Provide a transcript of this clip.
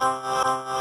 Música